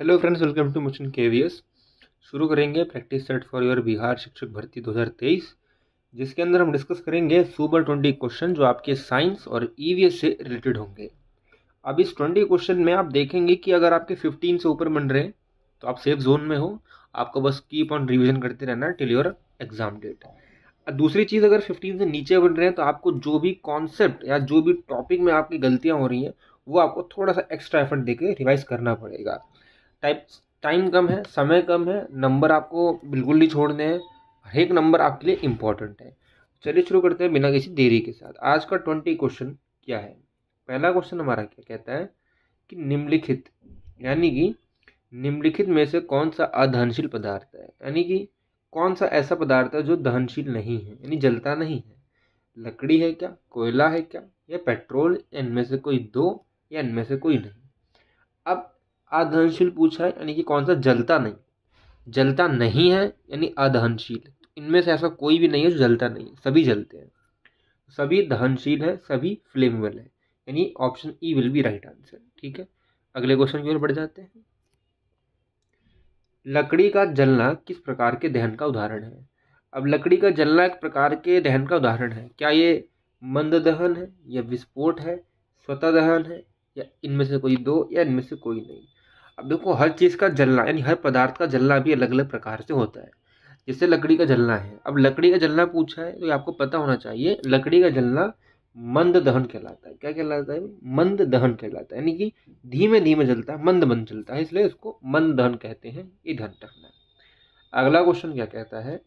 Hello friends welcome to mission के शुरू करेंगे practice set for your Bihar शिक्षक भर्ती 2023 जिसके अंदर हम डिस्कस करेंगे सुपर ट्वेंटी क्वेश्चन जो आपके साइंस और ईवीएस से रिलेटेड होंगे। अब इस ट्वेंटी क्वेश्चन में आप देखेंगे कि अगर आपके फिफ्टीन से ऊपर बन रहे हैं तो आप सेफ़ जोन में हो। आपको बस कीप ऑन रिविजन करते रहना टिल योर एग्ज़ाम डेट दूसरी चीज़, अगर फिफ्टीन से नीचे बन रहे हैं तो आपको जो भी कॉन्सेप्ट या जो भी टॉपिक में आपकी गलतियाँ हो रही हैं, वो आपको थोड़ा सा एक्स्ट्रा एफर्ट देके रिवाइज करना पड़ेगा। टाइप, टाइम कम है, समय कम है, नंबर आपको बिल्कुल नहीं छोड़ने हैं, हर एक नंबर आपके लिए इंपॉर्टेंट है। चलिए शुरू करते हैं बिना किसी देरी के साथ। आज का ट्वेंटी क्वेश्चन क्या है? पहला क्वेश्चन हमारा क्या कहता है कि निम्नलिखित, यानी कि निम्नलिखित में से कौन सा अदहनशील पदार्थ है? यानी कि कौन सा ऐसा पदार्थ है जो दहनशील नहीं है, यानी जलता नहीं है? लकड़ी है क्या? कोयला है क्या? या पेट्रोल? इनमें से कोई दो या इनमें से कोई नहीं? अब अदहनशील पूछा है, यानी कि कौन सा जलता नहीं? जलता नहीं है, यानी अदहनशील। इनमें से ऐसा कोई भी नहीं है जो जलता नहीं है। सभी जलते हैं। सभी दहनशील है, सभी फ्लेमेबल है। यानी option E will be right answer ठीक है? अगले क्वेश्चन की ओर बढ़ जाते हैं। लकड़ी का जलना किस प्रकार के दहन का उदाहरण है? अब लकड़ी का जलना एक प्रकार के दहन का उदाहरण है। क्या ये मंद दहन है या विस्फोट है, स्वतः दहन है, या इनमें से कोई दो या इनमें से कोई नहीं? अब देखो हर चीज़ का जलना, यानी हर पदार्थ का जलना भी अलग अलग प्रकार से होता है। जैसे लकड़ी का जलना है। अब लकड़ी का जलना पूछा है तो आपको पता होना चाहिए, लकड़ी का जलना मंद दहन कहलाता है। क्या कहलाता है? मंद दहन कहलाता है। यानी कि धीमे धीमे जलता है, मंद मंद चलता है, इसलिए इसको मंद दहन कहते हैं, ये ध्यान रखना अगला क्वेश्चन क्या कहता है?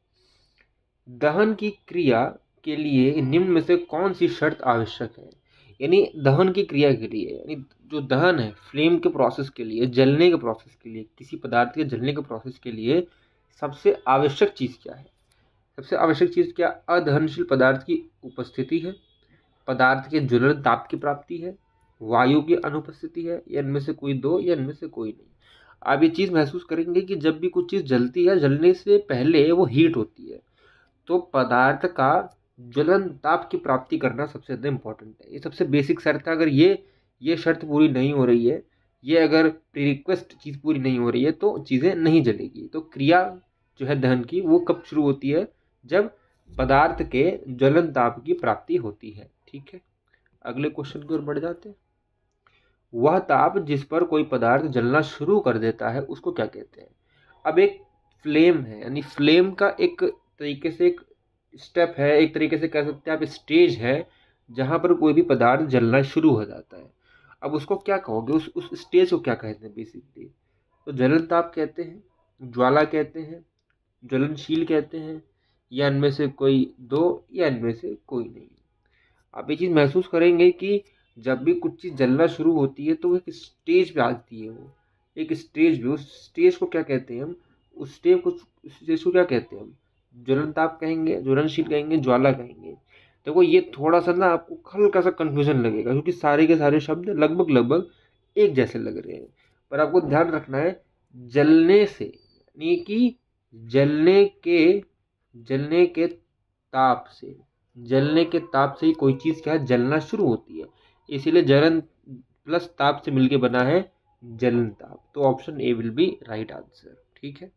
दहन की क्रिया के लिए निम्न में से कौन सी शर्त आवश्यक है? यानी दहन की क्रिया के लिए, यानी जो दहन है, फ्लेम के प्रोसेस के लिए, जलने के प्रोसेस के लिए, किसी पदार्थ के जलने के प्रोसेस के लिए सबसे आवश्यक चीज़ क्या है? सबसे आवश्यक चीज़ क्या? अदहनशील पदार्थ की उपस्थिति है, पदार्थ के ज्वलन ताप की प्राप्ति है, वायु की अनुपस्थिति है, या इनमें से कोई दो या इनमें से कोई नहीं। आप ये चीज़ महसूस करेंगे कि जब भी कुछ चीज़ जलती है, जलने से पहले वो हीट होती है तो पदार्थ का ज्वलन ताप की प्राप्ति करना सबसे ज़्यादा इंपॉर्टेंट है। ये सबसे बेसिक शर्त है। अगर ये ये शर्त पूरी नहीं हो रही है, ये अगर प्रीरिक्वेस्ट चीज़ पूरी नहीं हो रही है तो चीज़ें नहीं जलेगी। तो क्रिया जो है दहन की, वो कब शुरू होती है? जब पदार्थ के ज्वलन ताप की प्राप्ति होती है। ठीक है? अगले क्वेश्चन की ओर बढ़ जाते हैं। वह ताप जिस पर कोई पदार्थ जलना शुरू कर देता है, उसको क्या कहते हैं? अब एक फ्लेम है, यानी फ्लेम का एक तरीके से एक स्टेप है, एक तरीके से कह सकते हैं आप स्टेज है, जहाँ पर कोई भी पदार्थ जलना शुरू हो जाता है। अब उसको क्या कहोगे? उस उस स्टेज को क्या कहते हैं बेसिकली तो जलन ताप कहते हैं, ज्वाला कहते हैं, ज्वलनशील कहते हैं, या इनमें से कोई दो, या इनमें से कोई नहीं। आप ये चीज़ महसूस करेंगे कि जब भी कुछ चीज़ जलना शुरू होती है तो एक स्टेज पे आती है वो। एक स्टेज पे उस स्टेज को क्या कहते हैं हम? उस स्टेज को, उस स्टेज को क्या कहते हैं हम? ज्वलन ताप कहेंगे, ज्वलनशील कहेंगे, ज्वाला कहेंगे। देखो, ये थोड़ा सा ना आपको हल्का सा कन्फ्यूज़न लगेगा, क्योंकि सारे के सारे शब्द लगभग लगभग एक जैसे लग रहे हैं। पर आपको ध्यान रखना है, जलने से, यानी कि जलने के जलने के ताप से, जलने के ताप से ही कोई चीज़ क्या है, जलना शुरू होती है। इसीलिए जलन प्लस ताप से मिलके बना है जलन ताप। तो option A will be right answer ठीक है?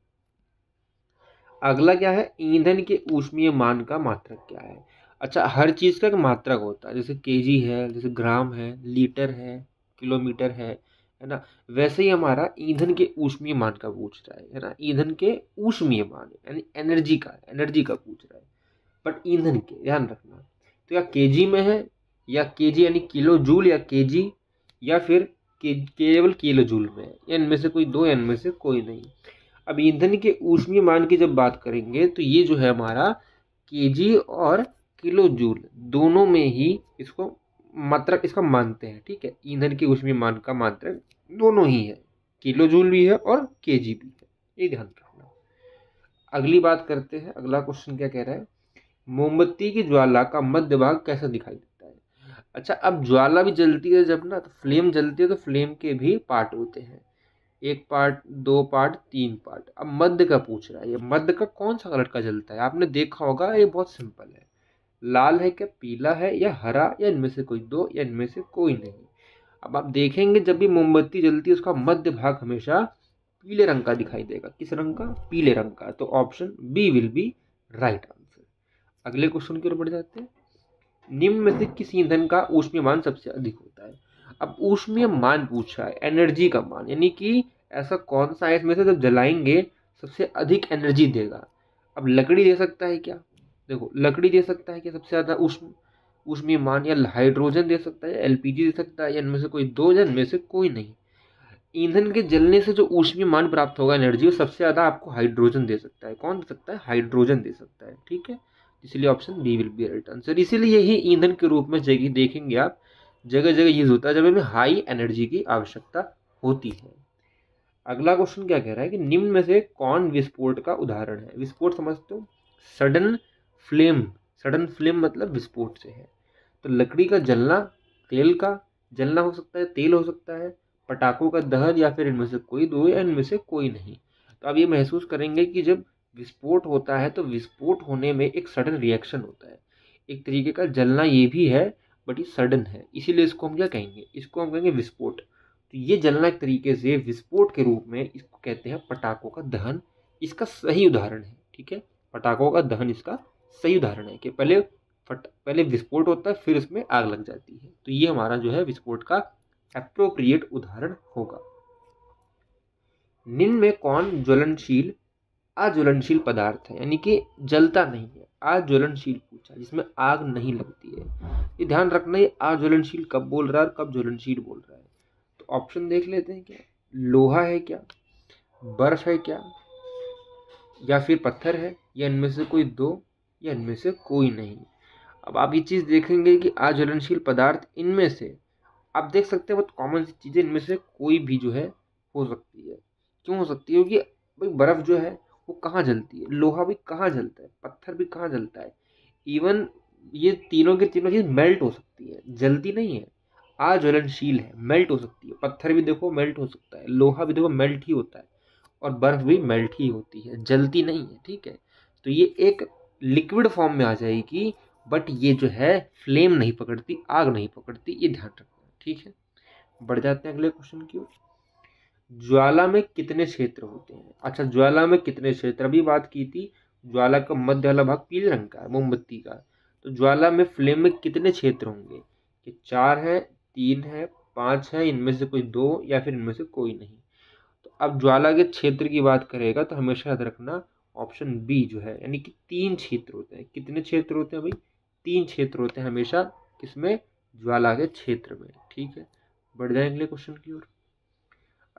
अगला क्या है? ईंधन के ऊष्मीय मान का मात्रक क्या है? अच्छा हर चीज़ का एक मात्रक होता है। जैसे केजी है, जैसे ग्राम है, लीटर है, किलोमीटर है है ना? वैसे ही हमारा ईंधन के ऊष्मीय मान का पूछ रहा है है ना? ईंधन के ऊष्मीय मान, यानी एनर्जी का एनर्जी का पूछ रहा है। बट ईंधन के, ध्यान रखना। तो या के में है, या के यानी किलो जूल, या के या फिर केवल किलो जूल में है। इनमें से कोई दो, इनमें से कोई नहीं। अब ईंधन के ऊष्मीय मान की जब बात करेंगे तो ये जो है हमारा के और किलो जूल दोनों में ही इसको मात्रक इसका मानते हैं, ठीक है? ईंधन के ऊष्मीय मान का मात्रक दोनों ही है किलो जूल भी है और के जी भी है, ये ध्यान रखना। अगली बात करते हैं, अगला क्वेश्चन क्या कह रहा है? मोमबत्ती की ज्वाला का मध्य भाग कैसा दिखाई देता है? अच्छा अब ज्वाला भी जलती है जब ना तो फ्लेम जलती है तो फ्लेम के भी पार्ट होते हैं। एक पार्ट दो पार्ट तीन पार्ट अब मध्य का पूछ रहा है, ये मध्य का कौन सा कलर का जलता है? आपने देखा होगा, ये बहुत सिंपल है। लाल है क्या, पीला है, या हरा, या इनमें से कोई दो, या इनमें से कोई नहीं? अब आप देखेंगे, जब भी मोमबत्ती जलती है, उसका मध्य भाग हमेशा पीले रंग का दिखाई देगा। किस रंग का? पीले रंग का। तो option B will be right answer अगले क्वेश्चन की ओर बढ़ जाते हैं। निम्न में से किस ईंधन का ऊष्मीय मान सबसे अधिक होता है। अब ऊष्मीय मान पूछा है एनर्जी का मान, यानी कि ऐसा कौन सा है इसमें से जब जलाएँगे, सबसे अधिक एनर्जी देगा। अब लकड़ी दे सकता है क्या? देखो, लकड़ी दे सकता है क्या सबसे ज़्यादा उष्म ऊष्मीय मान, या हाइड्रोजन दे सकता है एलपीजी दे सकता है, या इनमें से कोई दो, या इनमें से कोई नहीं। ईंधन के जलने से जो ऊष्मीय मान प्राप्त होगा एनर्जी वो सबसे ज़्यादा आपको हाइड्रोजन दे सकता है। कौन दे सकता है? हाइड्रोजन दे सकता है, ठीक है? इसलिए option B will be right answer इसीलिए यही ईंधन के रूप में जगह देखेंगे आप जगह जगह यूज़ होता है जब हमें हाई एनर्जी की आवश्यकता होती है। अगला क्वेश्चन क्या कह रहा है कि निम्न में से कौन विस्फोट का उदाहरण है? विस्फोट समझते हो? सडन फ्लेम सडन फ्लेम मतलब विस्फोट से है। तो लकड़ी का जलना, तेल का जलना हो सकता है, तेल हो सकता है, पटाखों का दहन या फिर इनमें से कोई दो या इनमें से कोई नहीं। तो आप ये महसूस करेंगे कि जब विस्फोट होता है तो विस्फोट होने में एक सडन रिएक्शन होता है। एक तरीके का जलना ये भी है बट ये सडन है। इसीलिए इसको हम क्या कहेंगे? इसको हम कहेंगे विस्फोट। तो ये जलना एक तरीके से विस्फोट के रूप में इसको कहते हैं पटाखों का दहन। इसका सही उदाहरण है, ठीक है? पटाखों का दहन इसका सही उदाहरण है कि पहले फट, पहले विस्फोट होता है, फिर उसमें आग लग जाती है। तो ये हमारा जो है विस्फोट का अप्रोप्रिएट उदाहरण होगा। निम्न में कौन ज्वलनशील, अज्वलनशील पदार्थ है? यानी कि जलता नहीं है। अज्वलनशील पूछा, जिसमें आग नहीं लगती है। ये ध्यान रखना, ये अज्वलनशील कब बोल रहा है और कब ज्वलनशील बोल रहा है। तो ऑप्शन देख लेते हैं क्या। लोहा है क्या? बर्फ़ है क्या? या फिर पत्थर है? या इनमें से कोई दो? या इनमें से कोई नहीं। अब आप ये चीज़ देखेंगे कि अज्वलनशील पदार्थ इनमें से, आप देख सकते हैं बहुत कॉमन सी चीज़ें, इनमें से कोई भी जो है, हो सकती है। क्यों हो सकती है? क्योंकि भाई बर्फ़ जो है वो कहाँ जलती है? लोहा भी कहाँ जलता है? पत्थर भी कहाँ जलता है? इवन ये तीनों के तीनों चीज़ मेल्ट हो सकती है। जलती नहीं है। अज्वलनशील है। मेल्ट हो सकती है। पत्थर भी देखो मेल्ट हो सकता है। लोहा भी देखो मेल्ट ही होता है। और बर्फ़ भी मेल्ट ही होती है। जलती नहीं है। ठीक है? तो ये एक लिक्विड फॉर्म में आ जाएगी बट ये जो है फ्लेम नहीं पकड़ती, आग नहीं पकड़ती। ये ध्यान रखना। ठीक है? बढ़ जाते हैं अगले क्वेश्चन की ओर। ज्वाला में कितने क्षेत्र होते हैं? अच्छा ज्वाला में कितने क्षेत्र? अभी बात की थी, ज्वाला का मध्य वाला भाग पीले रंग का है, मोमबत्ती का। तो ज्वाला में फ्लेम में कितने क्षेत्र होंगे? कि चार है, तीन है, पाँच है, इनमें से कोई दो या फिर इनमें से कोई नहीं। तो अब ज्वाला के क्षेत्र की बात करेगा तो हमेशा याद रखना, ऑप्शन बी जो है, यानी कि तीन क्षेत्र होते हैं। कितने क्षेत्र होते हैं भाई? तीन क्षेत्र होते हैं हमेशा किसमें? ज्वाला के क्षेत्र में, ठीक है? बढ़ जाए अगले क्वेश्चन की ओर।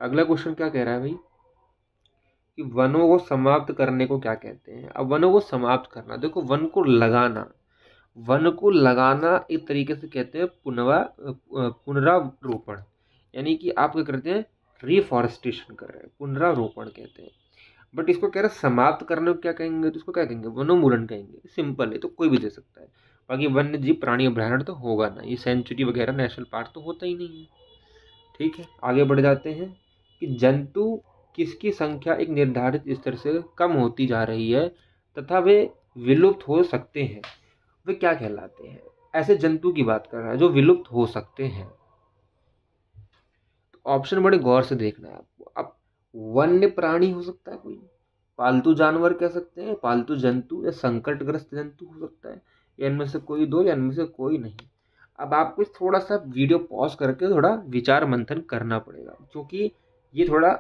अगला क्वेश्चन क्या कह रहा है भाई? कि वनों को समाप्त करने को क्या कहते हैं? अब वनों को समाप्त करना, देखो वन को लगाना, वन को लगाना एक तरीके से कहते हैं पुनवा पुनरारोपण, यानी कि आप क्या करते हैं? रिफॉरेस्टेशन कर रहे हैं, पुनरारोपण कहते हैं। बट इसको कह रहे हैं समाप्त करने को क्या कहेंगे? तो इसको क्या कहेंगे? वनोमूलन कहेंगे। सिंपल है तो कोई भी दे सकता है। बाकी वन्य जीव प्राणी अभ्यारण्य तो होगा ना, ये सेंचुरी वगैरह नेशनल पार्क तो होता ही नहीं है। ठीक है, आगे बढ़ जाते हैं। कि जंतु किसकी संख्या एक निर्धारित स्तर से कम होती जा रही है तथा वे विलुप्त हो सकते हैं। वे क्या कहलाते हैं? ऐसे जंतु की बात कर रहा है जो विलुप्त हो सकते हैं। तो ऑप्शन बड़े गौर से देखना है आपको। अब वन्य प्राणी हो सकता है कोई। पालतू जानवर कह सकते हैं, पालतू जंतु या संकटग्रस्त जंतु हो सकता है। या इनमें से कोई दो या इनमें से कोई नहीं। अब आपको थोड़ा सा वीडियो पॉज करके थोड़ा विचार मंथन करना पड़ेगा क्योंकि ये थोड़ा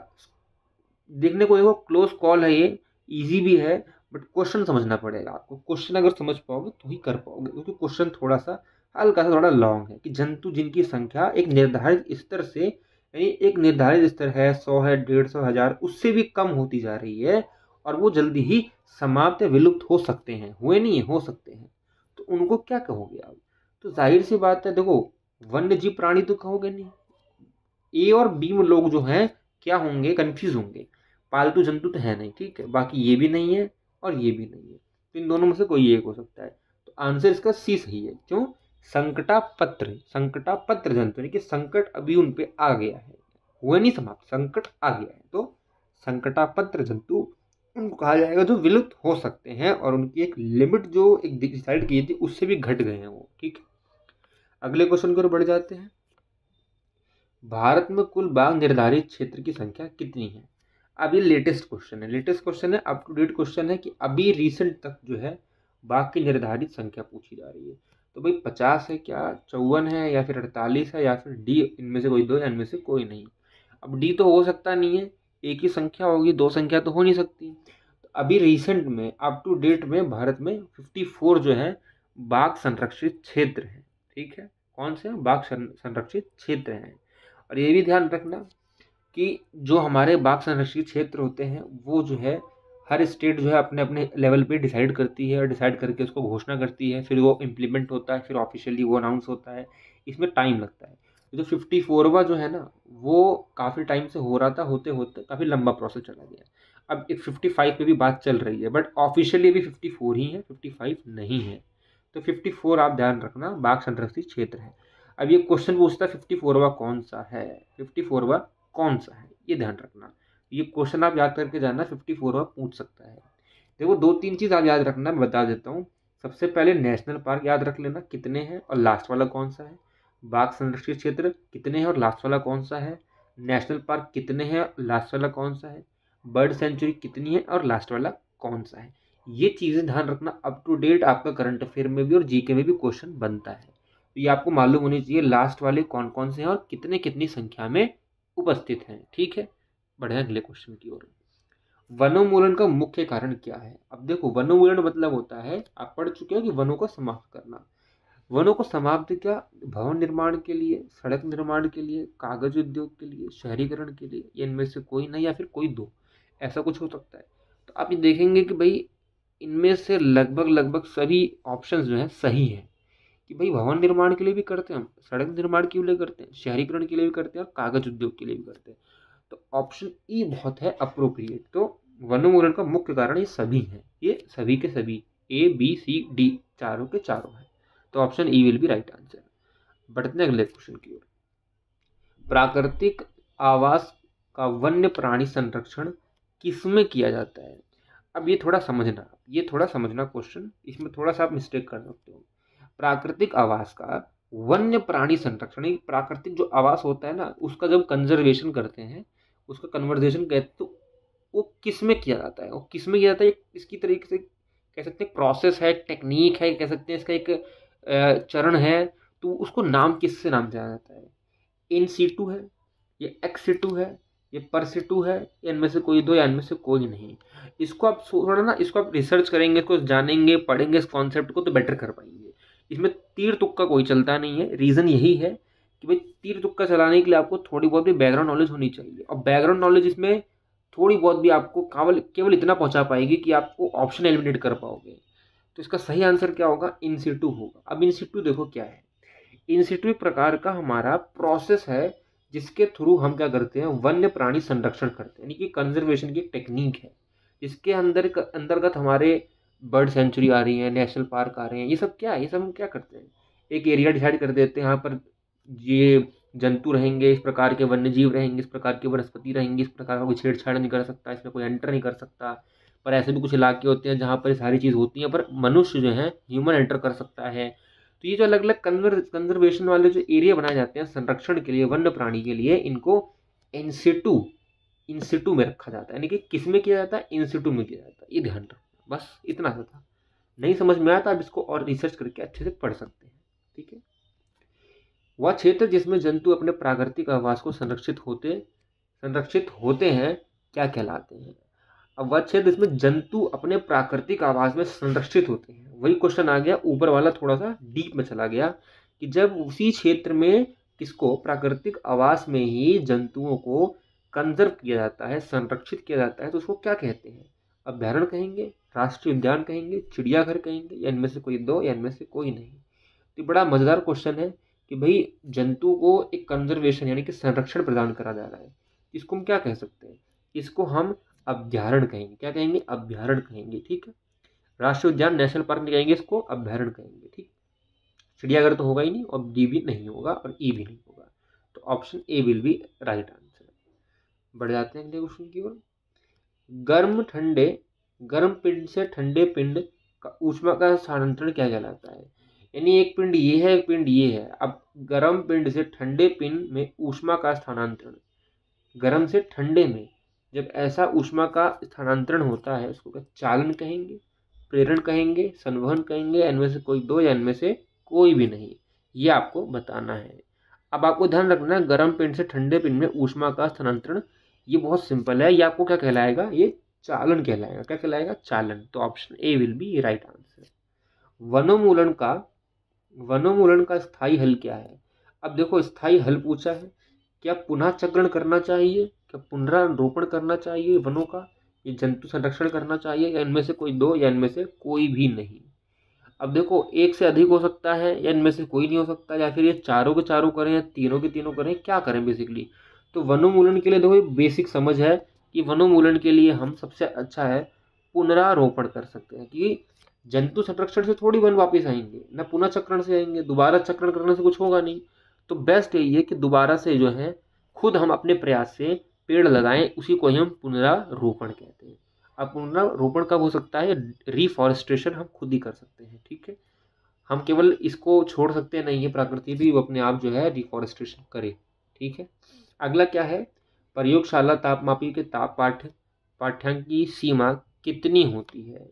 देखने को देखो क्लोज कॉल है ये इजी भी है बट क्वेश्चन समझना पड़ेगा आपको। क्वेश्चन अगर समझ पाओगे तो ही कर पाओगे, क्योंकि क्वेश्चन थोड़ा सा हल्का सा थोड़ा लॉन्ग है कि जंतु जिनकी संख्या एक निर्धारित स्तर से, यानी एक निर्धारित स्तर है, सौ है, डेढ़ सौ, हज़ार, उससे भी कम होती जा रही है, और वो जल्दी ही समाप्त या विलुप्त हो सकते हैं, हुए नहीं, है हो सकते हैं। तो उनको क्या कहोगे आप? तो ज़ाहिर सी बात है, देखो वन्य जीव प्राणी तो कहोगे नहीं। ए और बी में लोग जो हैं, क्या होंगे? कंफ्यूज होंगे। पालतू जंतु तो है नहीं, ठीक है? बाकी ये भी नहीं है और ये भी नहीं है। तो इन दोनों में से कोई एक हो सकता है। तो आंसर इसका सी सही है। क्यों? संकटा पत्र संकटा पत्र जंतु, यानी कि संकट अभी उन पर आ गया है। हुए नहीं समाप्त, संकट आ गया है। तो संकटा पत्र जंतु, उनको कहा जाएगा जो विलुप्त हो सकते हैं और उनकी एक लिमिट जो एक डिसाइड की थी, उससे भी घट गए हैं वो, ठीक है? अगले क्वेश्चन की ओर बढ़ जाते हैं। भारत में कुल बाघ निर्धारित क्षेत्र की संख्या कितनी है? अब ये लेटेस्ट क्वेश्चन है। लेटेस्ट क्वेश्चन है अप टू डेट क्वेश्चन है कि अभी रिसेंट तक जो है बाघ की निर्धारित संख्या पूछी जा रही है। तो भाई पचास है क्या? चौवन है या फिर अड़तालीस है या फिर डी इनमें से कोई दो या इनमें से कोई नहीं। अब डी तो हो सकता नहीं है। एक ही संख्या होगी, दो संख्या तो हो नहीं सकती। तो अभी रिसेंट में अप टू डेट में भारत में फिफ्टी फोर जो है, बाघ संरक्षित क्षेत्र है। ठीक है? कौन से? बाघ संरक्षित क्षेत्र हैं। और ये भी ध्यान रखना कि जो हमारे बाघ संरक्षित क्षेत्र होते हैं, वो जो है, हर स्टेट जो है अपने अपने लेवल पे डिसाइड करती है और डिसाइड करके उसको घोषणा करती है, फिर वो इम्प्लीमेंट होता है, फिर ऑफिशियली वो अनाउंस होता है, इसमें टाइम लगता है। जो फिफ्टी फोरवा जो है ना, वो काफ़ी टाइम से हो रहा था होते होते काफ़ी लंबा प्रोसेस चला गया। अब एक फिफ्टी फाइव पर भी बात चल रही है बट ऑफिशियली भी फिफ्टी फोर ही है फिफ्टी फाइव नहीं है। तो फिफ्टी फोर आप ध्यान रखना बाघ संरक्षित क्षेत्र है। अब ये क्वेश्चन पूछता है फिफ्टी फोरवा कौन सा है? फिफ्टी फोरवा कौन सा है? ये ध्यान रखना। ये क्वेश्चन आप याद करके जाना फिफ्टी फोरवा पूछ सकता है। देखो, दो तीन चीज़ आप याद रखना, मैं बता देता हूँ। सबसे पहले नेशनल पार्क याद रख लेना, कितने हैं और लास्ट वाला कौन सा है? बाघ संरक्षित क्षेत्र कितने हैं और लास्ट वाला कौन सा है? नेशनल पार्क कितने हैं और लास्ट वाला कौन सा है? बर्ड सेंचुरी कितनी है और लास्ट वाला कौन सा है? ये चीज़ें ध्यान रखना अप टू डेट आपका करंट अफेयर में भी और जीके में भी क्वेश्चन बनता है। तो ये आपको मालूम होनी चाहिए लास्ट वाले कौन कौन से हैं और कितने कितनी संख्या में उपस्थित हैं। ठीक है? बढ़े अगले क्वेश्चन की ओर। वनोन्मूलन का मुख्य कारण क्या है? अब देखो, वनोन्मूलन मतलब होता है, आप पढ़ चुके हो कि वनों को समाप्त करना। वनों को समाप्त क्या? भवन निर्माण के लिए, सड़क निर्माण के लिए, कागज़ उद्योग के लिए, शहरीकरण के लिए इनमें से कोई नहीं या फिर कोई दो। ऐसा कुछ हो सकता है। तो आप ये देखेंगे कि भाई, इनमें से लगभग लगभग सभी ऑप्शन जो हैं सही हैं। कि भाई भवन निर्माण के लिए भी करते हैं हम, सड़क निर्माण के लिए करते हैं, शहरीकरण के लिए भी करते हैं और कागज़ उद्योग के लिए भी करते हैं। तो ऑप्शन ई बहुत है अप्रोप्रिएट तो वनोन्मूलन का मुख्य कारण ये सभी हैं। ये सभी के सभी ए बी सी डी चारों के चारों हैं। तो option E will be right answer बढ़ते हैं अगले क्वेश्चन की ओर। प्राकृतिक आवास का वन्य प्राणी संरक्षण किसमें किया जाता है? अब ये थोड़ा समझना, ये थोड़ा समझना क्वेश्चन इसमें थोड़ा सा आप मिस्टेक कर सकते हो। प्राकृतिक आवास का वन्य प्राणी संरक्षण प्राकृतिक जो आवास होता है ना, उसका जब कंजर्वेशन करते हैं, उसका कन्वर्जेशन कहते तो वो किसमें किया जाता है? वो किसमें किया जाता है? इसकी तरीके से कह सकते हैं प्रोसेस है टेक्निक है, कह सकते हैं इसका एक चरण है तो उसको नाम किस से नाम दिया जाता है? इन सी टू है, ये एक्स सी टू है, ये पर सी टू है इनमें से कोई दो, या इनमें से कोई नहीं। इसको आप थोड़ा ना, इसको आप रिसर्च करेंगे, इसको जानेंगे, पढ़ेंगे इस कॉन्सेप्ट को तो बेटर कर पाएँगे। इसमें तीर तुक्का कोई चलता नहीं है। रीज़न यही है कि भाई तीर तुक्का चलाने के लिए आपको थोड़ी बहुत भी बैकग्राउंड नॉलेज होनी चाहिए। और बैकग्राउंड नॉलेज इसमें थोड़ी बहुत भी आपको केवल केवल इतना पहुँचा पाएगी कि आपको ऑप्शन एलिमिनेट कर पाओगे। तो इसका सही आंसर क्या होगा? इंसिटू होगा। अब इंसिटू देखो क्या है। इंसिटू एक प्रकार का हमारा प्रोसेस है जिसके थ्रू हम क्या करते हैं? वन्य प्राणी संरक्षण करते हैं। यानी कि कंजर्वेशन की टेक्निक है। जिसके अंदर अंतर्गत हमारे बर्ड सेंचुरी आ रही है, नेशनल पार्क आ रहे हैं, ये सब क्या है? ये सब हम क्या करते हैं? एक एरिया डिसाइड कर देते हैं, यहाँ पर ये जंतु रहेंगे, इस प्रकार के वन्य जीव रहेंगे, इस प्रकार के वनस्पति रहेंगे, इस प्रकार का कोई छेड़छाड़ नहीं कर सकता, इसमें कोई एंटर नहीं कर सकता। पर ऐसे भी कुछ इलाके होते हैं जहाँ पर सारी चीज़ होती हैं, पर मनुष्य जो है ह्यूमन एंटर कर सकता है। तो ये जो अलग अलग कन्वर कंजर्वेशन वाले जो एरिया बनाए जाते हैं, संरक्षण के लिए, वन्य प्राणी के लिए, इनको इंसिटू इंसिटू में रखा जाता है। यानी कि किसमें किया जाता है? इंसिटू में किया जाता है। ये ध्यान रखना बस इतना सा था। नहीं समझ में आया तो आप इसको और रिसर्च करके अच्छे से पढ़ सकते हैं, ठीक है? वह क्षेत्र जिसमें जंतु अपने प्राकृतिक आवास को संरक्षित होते संरक्षित होते हैं, क्या कहलाते हैं? अब वह क्षेत्र जिसमें जंतु अपने प्राकृतिक आवास में संरक्षित होते हैं, वही क्वेश्चन आ गया, ऊपर वाला थोड़ा सा डीप में चला गया कि जब उसी क्षेत्र में किसको, प्राकृतिक आवास में ही जंतुओं को कंजर्व किया जाता है, संरक्षित किया जाता है तो उसको क्या कहते हैं? अभ्यारण कहेंगे, राष्ट्रीय उद्यान कहेंगे, चिड़ियाघर कहेंगे, या इनमें से कोई दो या इनमें से कोई नहीं। तो बड़ा मज़ेदार क्वेश्चन है कि भाई जंतु को एक कंजर्वेशन यानी कि संरक्षण प्रदान करा जा रहा है। इसको हम क्या कह सकते हैं? इसको हम अभ्यारण कहेंगे। क्या कहेंगे? अभ्यारण कहेंगे, ठीक है? राष्ट्रीय उद्यान नेशनल पार्क नहीं कहेंगे इसको अभ्यारण कहेंगे, ठीक? चिड़ियाघर तो होगा ही नहीं, और डी भी नहीं होगा और ई भी नहीं होगा। तो option A will be right answer बढ़ जाते हैं अगले क्वेश्चन की ओर। गर्म ठंडे, गर्म पिंड से ठंडे पिंड का ऊष्मा का स्थानांतरण क्या कहलाता है। यानी एक पिंड ये है, एक पिंड ये है। अब गर्म पिंड से ठंडे पिंड में ऊष्मा का स्थानांतरण, गर्म से ठंडे में जब ऐसा ऊष्मा का स्थानांतरण होता है, उसको क्या चालन कहेंगे, प्रेरण कहेंगे, संवहन कहेंगे इनमें से कोई दो या इनमें से कोई भी नहीं, ये आपको बताना है। अब आपको ध्यान रखना है, गर्म पिंड से ठंडे पिंड में ऊष्मा का स्थानांतरण ये बहुत सिंपल है, ये आपको क्या कहलाएगा? ये चालन कहलाएगा। क्या कहलाएगा? चालन। तो option A will be right answer वनोमूलन का वनोमूलन का स्थायी हल क्या है? अब देखो, स्थायी हल पूछा है। क्या पुनः चक्रण करना चाहिए? क्या पुनरारोपण करना चाहिए वनों का? ये जंतु संरक्षण करना चाहिए? या इनमें से कोई दो, या इनमें से कोई भी नहीं? अब देखो, एक से अधिक हो सकता है, या इनमें से कोई नहीं हो सकता, या फिर ये चारों के चारों करें, या तीनों के तीनों करें, क्या करें बेसिकली तो वनोमूलन के लिए देखो बेसिक समझ है कि वनोमूलन के लिए हम सबसे अच्छा है पुनरारोपण कर सकते हैं कि जंतु संरक्षण से थोड़ी वन वापस आएँगे, न पुनः चक्रण से आएँगे, दोबारा चक्रण करने से कुछ होगा नहीं। तो बेस्ट यही है कि दोबारा से जो है, खुद हम अपने प्रयास से पेड़ लगाएँ, उसी को ही हम पुनरारोपण कहते हैं। अब पुनरारोपण कब हो सकता है? रिफॉरेस्ट्रेशन हम खुद ही कर सकते हैं, ठीक है? हम केवल इसको छोड़ सकते नहीं है प्रकृति भी, वो अपने आप जो है रिफॉरेस्ट्रेशन करे। ठीक है? अगला क्या है? प्रयोगशाला तापमापी के ताप पाठ्य पाठ्यांक की सीमा कितनी होती है?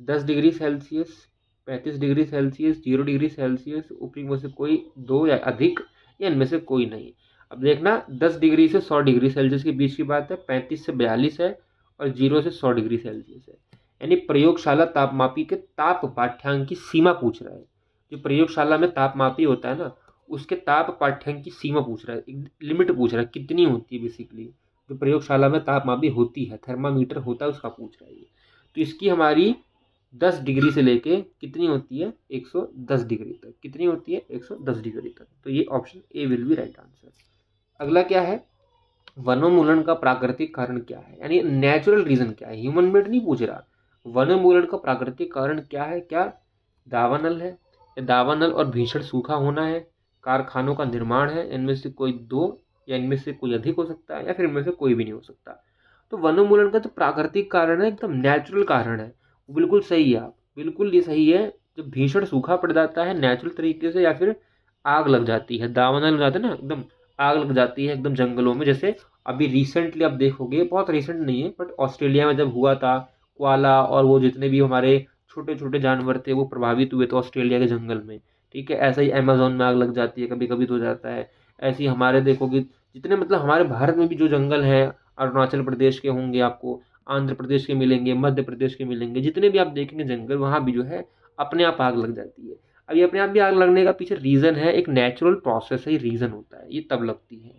दस डिग्री सेल्सियस, पैंतीस degree Celsius, zero degree Celsius, ऊपरी में से कोई दो या अधिक, या इनमें से कोई नहीं। अब देखना, दस डिग्री से सौ डिग्री सेल्सियस के बीच की बात है, पैंतीस से बयालीस है और ज़ीरो से सौ डिग्री सेल्सियस है। यानी प्रयोगशाला तापमापी के ताप पाठ्यांक की सीमा पूछ रहा है। जो प्रयोगशाला में तापमापी होता है ना उसके ताप पाठ्यांक की सीमा पूछ रहा है लिमिट पूछ रहा है, कितनी होती है बेसिकली जो प्रयोगशाला में तापमापी होती है थर्मामीटर होता है, उसका पूछ रहा है ये। तो इसकी हमारी दस डिग्री से लेके कितनी होती है? एक सौ दस डिग्री तक। कितनी होती है? एक सौ दस डिग्री तक। तो ये option A will be right answer अगला क्या है? वनोन्मूलन का प्राकृतिक कारण क्या है? यानी नेचुरल रीजन क्या है? ह्यूमन मेड नहीं पूछ रहा। वनोन्मूलन का प्राकृतिक कारण क्या है? क्या? दावानल है। दावानल और भीषण सूखा होना है। कारखानों का निर्माण है, इनमें से कोई दो या इनमें से कोई अधिक हो सकता है या फिर इनमें से कोई भी नहीं हो सकता। तो वनोन्मूलन का तो प्राकृतिक कारण है, एकदम नेचुरल कारण है। बिल्कुल सही है आप, बिल्कुल ये सही है, जब भीषण सूखा पड़ जाता है नेचुरल तरीके से या फिर आग लग जाती है दावानल लग जाते हैं ना, एकदम आग लग जाती है, एकदम जंगलों में। जैसे अभी रिसेंटली आप देखोगे, बहुत रिसेंट नहीं है बट ऑस्ट्रेलिया में जब हुआ था कोआला और वो जितने भी हमारे छोटे छोटे जानवर थे, वो प्रभावित हुए थे ऑस्ट्रेलिया के जंगल में। ठीक है? ऐसा ही अमेजोन में आग लग जाती है कभी कभी तो जाता है। ऐसे ही हमारे देखोगे जितने मतलब हमारे भारत में भी जो जंगल हैं, अरुणाचल प्रदेश के होंगे आपको, आंध्र प्रदेश के मिलेंगे, मध्य प्रदेश के मिलेंगे, जितने भी आप देखेंगे जंगल, वहाँ भी जो है अपने आप आग लग जाती है। अब ये अपने आप भी आग लगने का पीछे रीज़न है, एक नेचुरल प्रोसेस है रीज़न होता है, ये तब लगती है।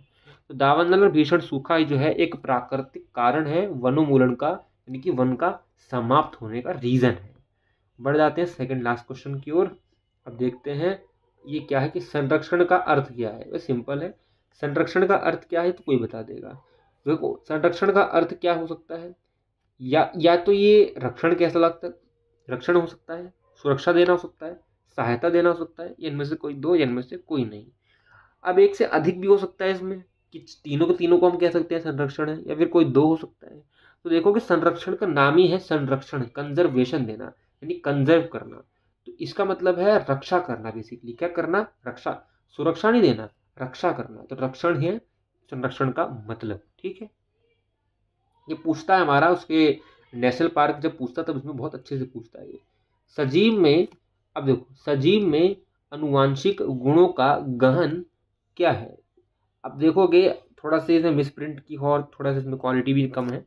तो दावानल और भीषण सूखा जो है एक प्राकृतिक कारण है वनोमूलन का, यानी कि वन का समाप्त होने का रीज़न है। बढ़ जाते हैं सेकंड लास्ट क्वेश्चन की ओर। अब देखते हैं, ये क्या है कि संरक्षण का अर्थ क्या है? वह सिंपल है। संरक्षण का अर्थ क्या है तो कोई बता देगा। देखो, संरक्षण का अर्थ क्या हो सकता है? या या तो ये रक्षण कैसा लगता है? रक्षण हो सकता है, सुरक्षा देना हो सकता है, सहायता देना हो सकता है, इनमें से कोई दो, इनमें से कोई नहीं। अब एक से अधिक भी हो सकता है इसमें कि तीनों के तीनों को हम कह सकते हैं संरक्षण है, या फिर कोई दो हो सकता है। तो देखो कि संरक्षण का नाम ही है संरक्षण कंजर्वेशन देना, यानी कंजर्व करना। तो इसका मतलब है रक्षा करना बेसिकली क्या करना? रक्षा, सुरक्षा नहीं देना, रक्षा करना। तो रक्षण है, संरक्षण का मतलब ठीक है? ये पूछता है हमारा, उसके नेशनल पार्क जब पूछता तब उसमें बहुत अच्छे से पूछता है ये। सजीव में, अब देखो, सजीव में अनुवांशिक गुणों का गहन क्या है? अब देखोगे, थोड़ा सा इसमें मिसप्रिंट की और थोड़ा सा इसमें क्वालिटी भी कम है,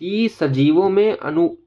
कि सजीवों में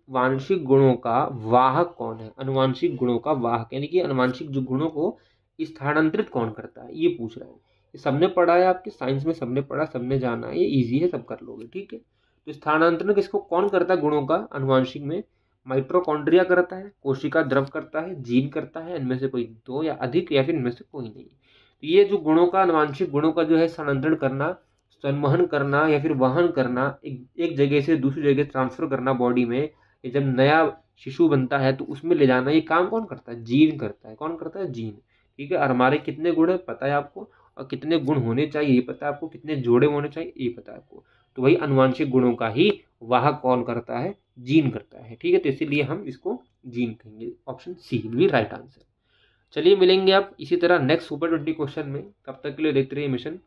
अनुवांशिक गुणों का वाहक कौन है? अनुवांशिक गुणों का वाहक, यानी कि अनुवांशिक जो गुणों को स्थानांतरित कौन करता है? ये पूछ रहा है। ये सबने पढ़ा है आपके? साइंस में सबने पढ़ा, सबने जाना है। ये ईजी है, सब कर लोगे, ठीक है? तो स्थानांतरण किसको, कौन करता है गुणों का अनुवांशिक में? माइट्रोकॉन्ड्रिया करता है, कोशिका द्रव करता है, जीन करता है, इनमें से कोई दो या अधिक या फिर इनमें से कोई नहीं। तो ये जो गुणों का, अनुवांशिक गुणों का जो है स्थानांतरण करना, संवहन करना या फिर वहन करना, एक एक जगह से दूसरी जगह ट्रांसफ़र करना बॉडी में जब नया शिशु बनता है तो उसमें ले जाना, ये काम कौन करता है? जीन करता है। कौन करता है? जीन। ठीक है? और हमारे कितने गुण है? पता है आपको? और कितने गुण होने चाहिए? ये पता है आपको? कितने जोड़े होने चाहिए? ये पता है आपको। तो वही अनुवांशिक गुणों का ही वाह कौन करता है? जीन करता है। ठीक है? तो इसीलिए हम इसको जीन कहेंगे। Option C will be right answer. चलिए मिलेंगे आप इसी तरह नेक्स्ट सुपर ट्वेंटी क्वेश्चन में। तब तक के लिए देखते रहिए मिशन।